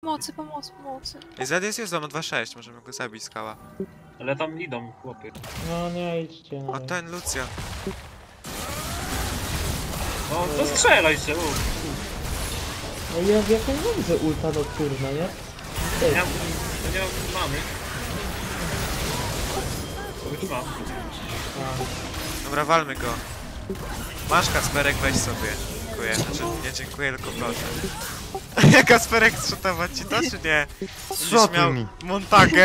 Pomocy, pomocy, pomocy. Zed jest, on ma 2-6, możemy go zabić, skała. Ale tam idą chłopy. No nie idźcie. No. A ten, Lucja. No to strzelaj się, u. No ja, jak ja nie widzę ulta nocturna, nie? Nie mam, nie mam mamy. To już mam. Dobra, walmy go. Masz Kasperek, weź sobie. Dziękuję. Znaczy, nie dziękuję, tylko proszę. Kasperek, zszutować ci to, czy nie? Będziesz miał mi. Montagę.